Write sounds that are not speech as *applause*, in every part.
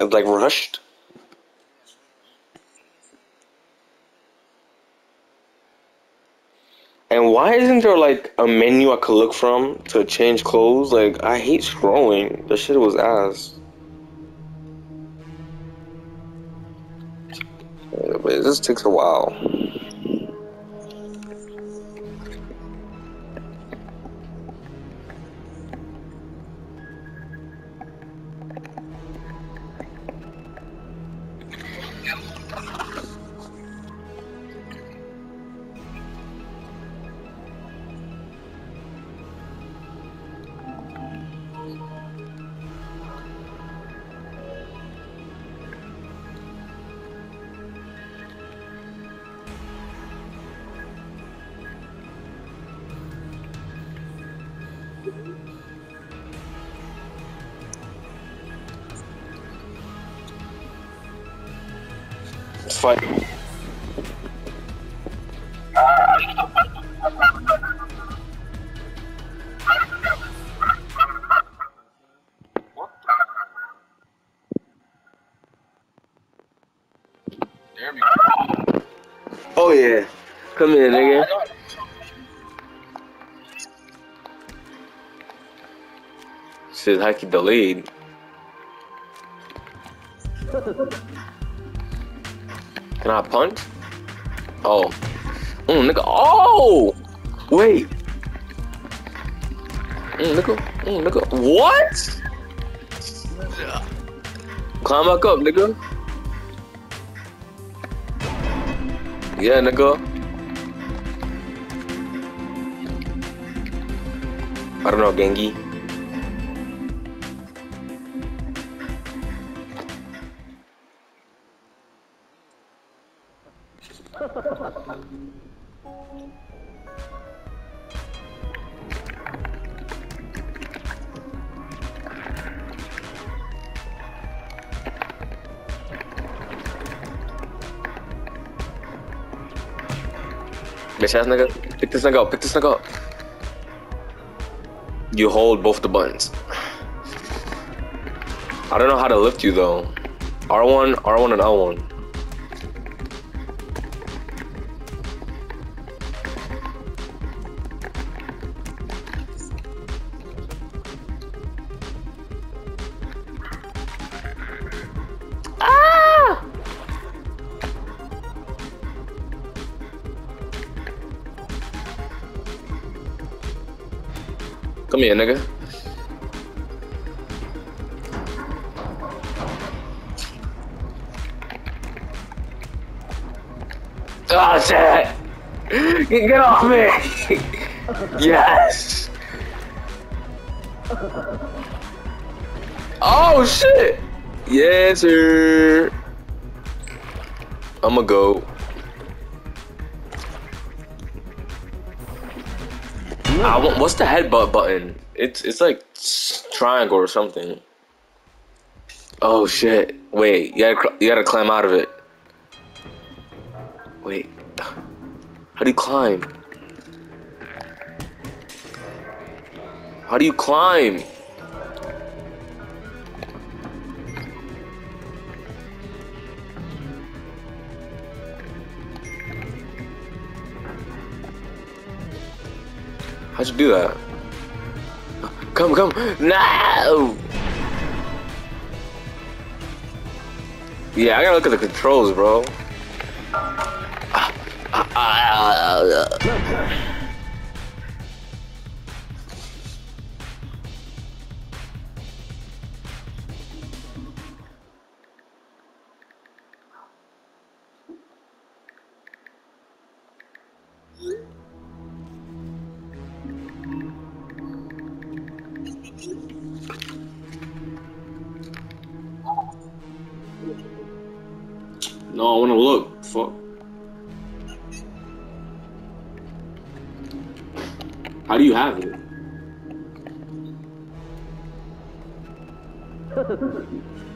It's like rushed. And why isn't there like a menu I could look from to change clothes? Like I hate scrolling. That shit was ass. But this takes a while. Yeah. Fight. Oh yeah. Come here, nigga. Shit, Haki delayed. Can I punt? Oh. Mm, nigga. Oh! Wait. Mm, nigga. Mm, nigga. What? Climb back up, nigga. Yeah, nigga. I don't know, Gengi. Ass nigga. Pick this nigga up. Pick this nigga up. You hold both the buttons. I don't know how to lift you though. R1, R1 and L1. Come here, nigga. Oh shit! Get off me! *laughs* yes! Oh shit! Yes, sir. I'ma go. What's the headbutt button? It's it's like triangle or something. Oh shit! Wait, you gotta you gotta climb out of it. Wait, how do you climb? How do you climb? How'd you do that? Come, come, no! Yeah, I gotta look at the controls, bro. No, I wanna look. Fuck. How do you have it? *laughs*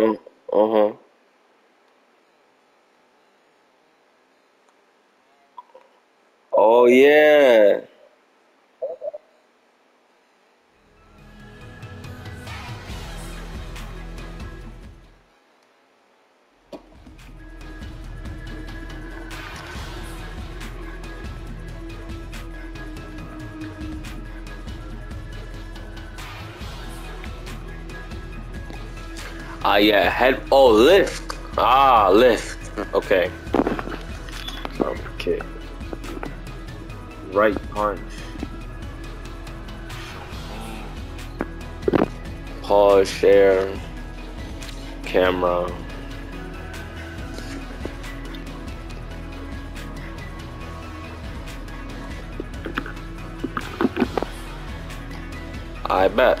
Uh huh. Oh yeah. Ah, yeah, head. Oh, lift. Ah, lift. Okay. Okay. Right punch. Pause, share, camera. I bet.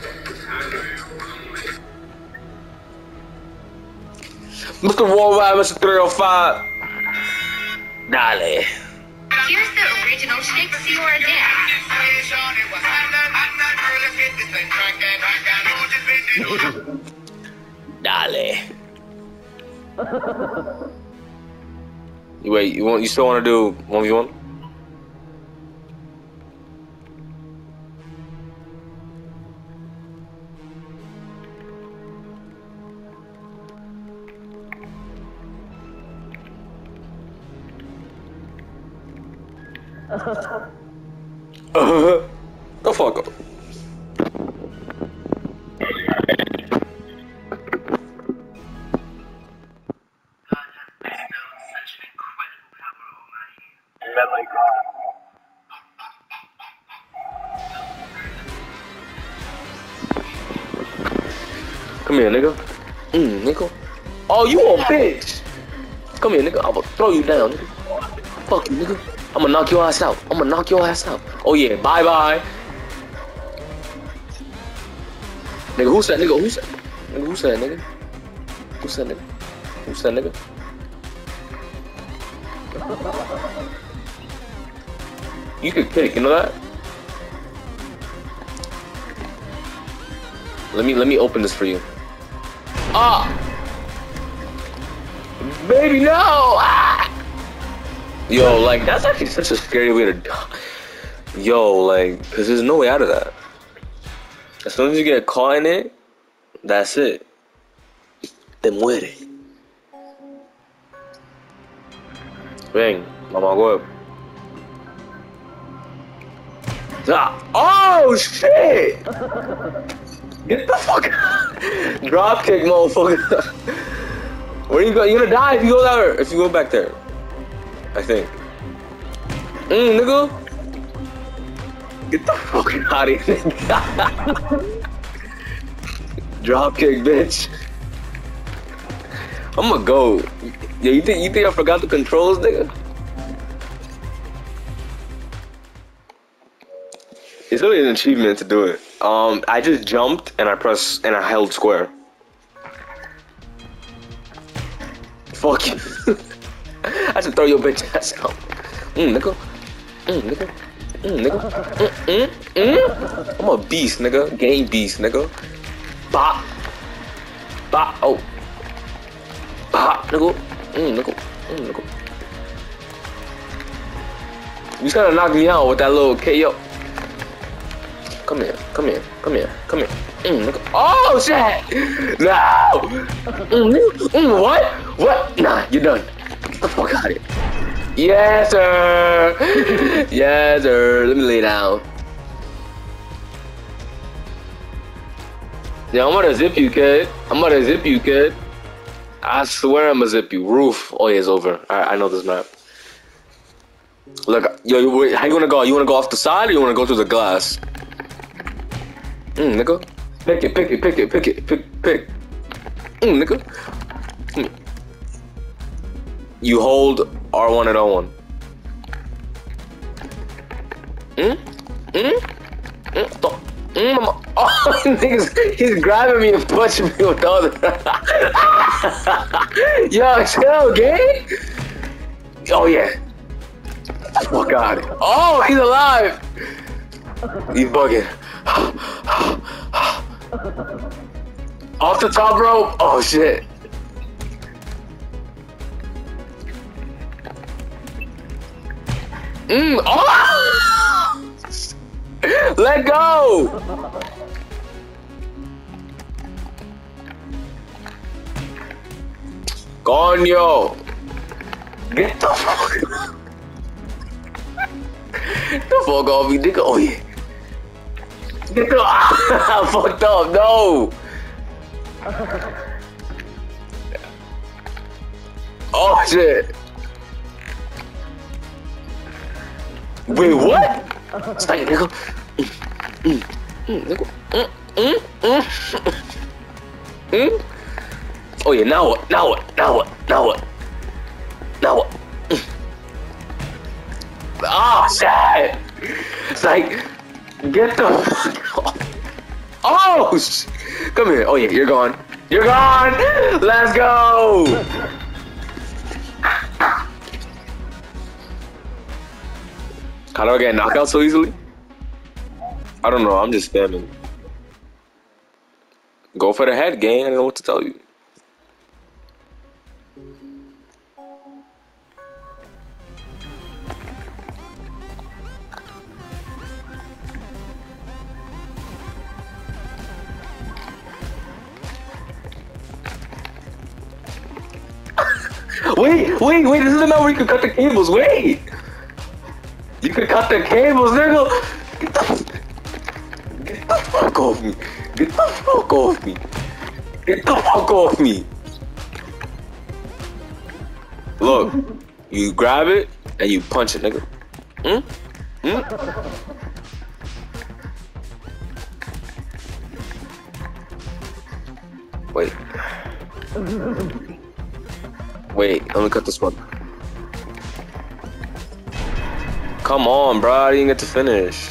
Mr. Worldwide, Mr. 305. Dale. Here's the original Shakespeare dance. Dale. Wait, you want? You still want to do one v one? The fuck up. Come here, nigga. Mm, nigga. Oh, you a bitch. Come here, nigga. I'm gonna throw you down, nigga. Fuck you, nigga. I'm gonna knock your ass out. I'm gonna knock your ass out. Oh yeah, bye bye. Nigga, who said nigga? Who said? Nigga, who said nigga? Who said nigga? Who said nigga? You could kick, you know that? Let me let me open this for you. Ah! Baby, no! Ah! Yo, like that's actually such a scary way to. Yo, like, cause there's no way out of that. As soon as you get caught in it, that's it. Te muere. Ven, vamos a go. Ah! Oh shit! Get the fuck out! *laughs* Drop kick, motherfucker. *laughs* Where are you go? You're gonna die if you go there. If you go back there. I think. Mm, nigga. Get the fuck out of here. nigga. *laughs* Drop kick, bitch. I'ma go. Yeah, you think you think I forgot the controls, nigga? It's really an achievement to do it. Um, I just jumped and I pressed and I held square. Fuck you. *laughs* *laughs* I should throw your bitch ass out. Mm, nigga. Mm, nigga. Mm, nigga. Mm, mm, mm. I'm a beast, nigga. Game beast, nigga. Bop. Bop. Oh. Bop, nigga. Mm, nigga. Mm, nigga. You just gotta knock me out with that little KO. Come here, come here, come here, come here. Mm, nigga. Oh shit! *laughs* No! Mm, mm, what? What? Nah, you're done. The fuck out of here. Yes, sir. *laughs* yes, sir. Let me lay down. Yeah, I'm gonna zip you, kid. I'm gonna zip you, kid. I swear I'm gonna zip you. Roof. Oh yeah, it's over. I, I know this map. Look, yo, you- wait, how you wanna go? You wanna go off the side or you wanna go through the glass? Mm, nigga. Pick it, pick it, pick it, pick it, pick, pick. Mm, nigga. Mm. You hold R1 and O1. Mm? Mm? Mm? Th- Mm. *laughs* Oh, *laughs* niggas, he's grabbing me and punching me with all the other. *laughs* Yo, chill, gang. Oh, yeah. Oh, God. Oh, he's alive. He's bugging. *sighs* *sighs* *sighs* Off the top rope. Oh, shit. Mm, oh! *laughs* Let go! Coño! Get the fuck the fuck off me, nigga. Oh yeah. Get the ah, *laughs* fucked up, no! Oh shit! Wait, what? Stay, nigga. Mm, mm, nigga. Mm, mm, mm. Mm? Oh yeah, now what? Now what? Now what? Now what? Now what? Mm. Oh shit! It's like, get the fuck off. Oh Come here. Oh yeah, you're gone. You're gone! Let's go! How do I get knocked out so easily? I don't know. I'm just spamming. Go for the head, gang. I don't know what to tell you. *laughs* Wait, wait, wait. This is map where you can cut the cables. Wait. You can cut the cables, nigga. Get the, get the fuck off me. Get the fuck off me. Get the fuck off me. Look, you grab it and you punch it, nigga. Hmm? Hmm? Wait. Wait, let me cut this one. Come on, bro. I didn't get to finish.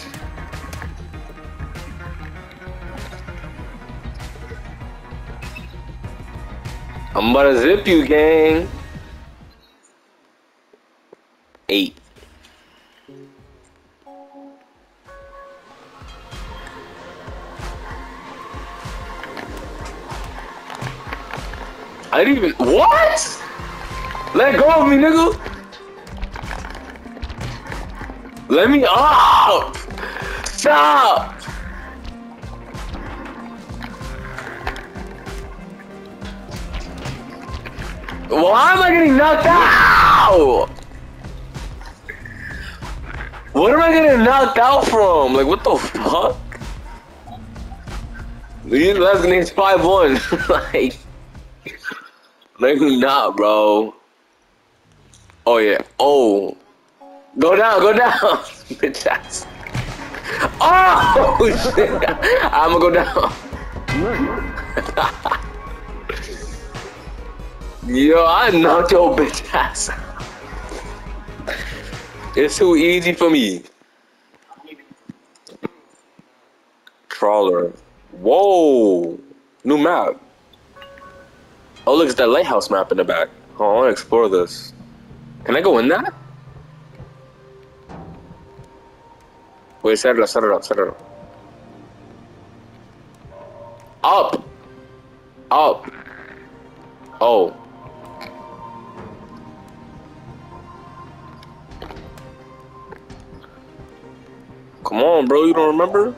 I'm about to zip you, gang. Eight. I didn't even. What? Let go of me, nigga. Let me up. Stop. Why am I getting knocked out? What am I getting knocked out from? Like, what the fuck? These last name's 5-1. like, maybe not, bro. Oh, yeah. Oh. Go down, go down. *laughs* Bitch ass. Oh, *laughs* shit. I'm gonna go down. *laughs* Yo, I knocked your bitch ass. It's too easy for me. Trawler. Whoa. New map. Oh, look, it's that lighthouse map in the back. Oh, I want to explore this. Can I go in that? It up, it up. Up! Up! Oh. Come on, bro, you don't remember?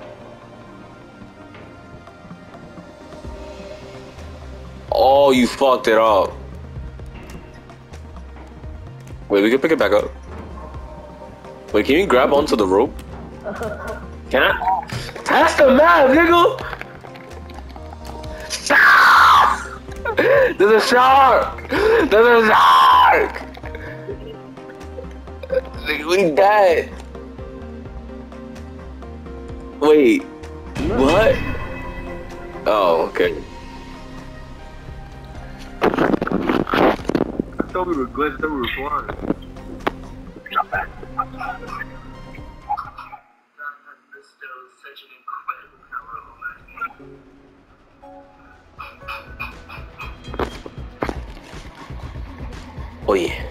Oh, you fucked it up. Wait, we can pick it back up. Wait, can you grab onto the rope? Can I? That's the map, nigga! Stop! There's a shark! There's a shark! We dead. Wait, what? Oh, okay. I thought we were glitched. I thought we were flying. Oh yeah.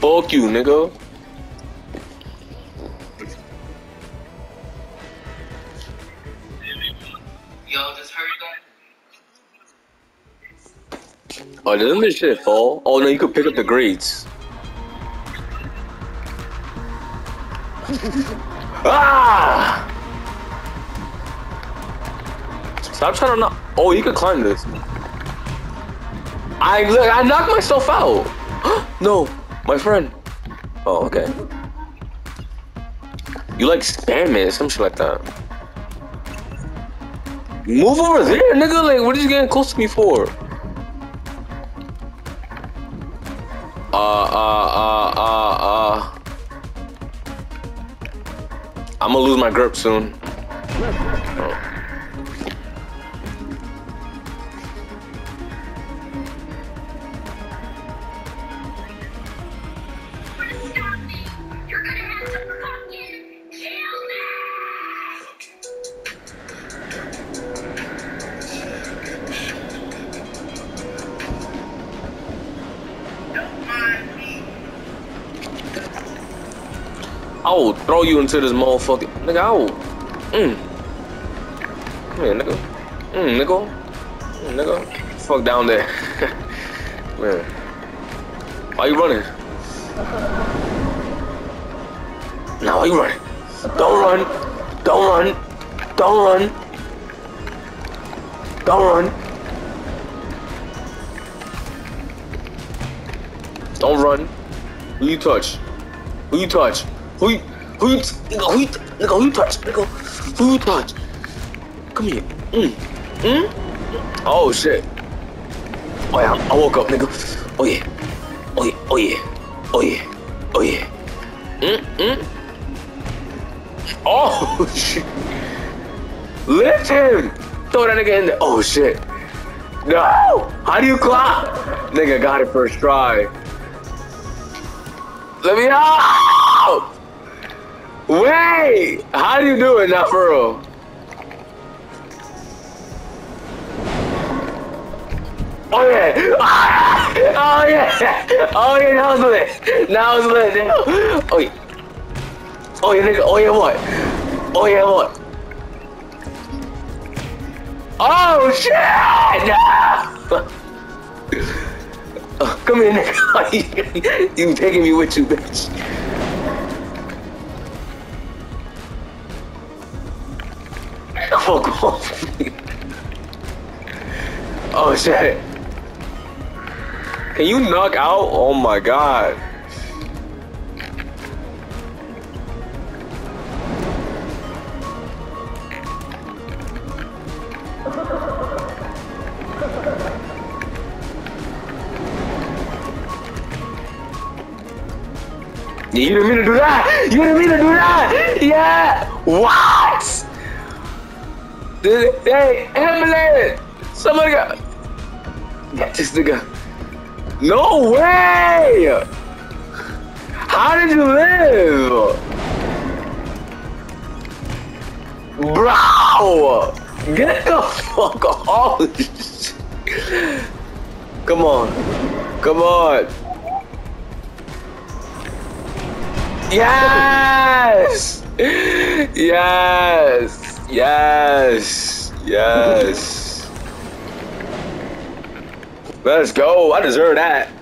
Fuck you, nigga. Oh, doesn't this shit fall? Oh no, you could pick up the grades. *laughs* ah! Stop trying to knock. Oh, you could climb this. I look. I knocked myself out. *gasps* no, my friend. Oh, okay. You like spam it, some shit like that. Move over there, nigga. Like, what are you getting close to me for? Uh, uh, uh, uh, uh. I'm gonna lose my grip soon. Throw you into this motherfucker. Nigga, I will. Mm. Come here, nigga. Mm, nigga. Mm, nigga. Fuck down there. *laughs* Man. Why you running? Now why you running? Don't run. Don't run. Don't run. Don't run. Don't run. Who you touch? Who you touch? Who you, who nigga, who nigga, who touch? Nigga, who touch? Come here. Mm. Mm? Oh, shit. Oh, yeah, I woke up, nigga. Oh, yeah. Oh, yeah, oh, yeah. Oh, yeah. Oh, yeah. Mm, mm. Oh, *laughs* shit. Lift him. Throw that nigga in there. Oh, shit. No. How do you clap? Nigga got it first try. Let me out! Wait! How do you do it now for real? Oh yeah! Ah! *laughs* Oh yeah! Oh yeah, that was lit! That was lit! Oh yeah! Oh yeah, nigga! Oh yeah, what? Oh yeah, what? Oh shit! No! *laughs* Oh, come here, nigga. *laughs* you taking me with you, bitch. Fuck off. oh shit. Can you knock out? Oh my god. You didn't mean to do that! You didn't mean to do that! Yeah! What? Hey, ambulance! Somebody got. Get this nigga. No way! How did you live? Bro! Get the fuck off! Come on. Come on. Yes! Yes! Yes! Yes! Let's go. I deserve that.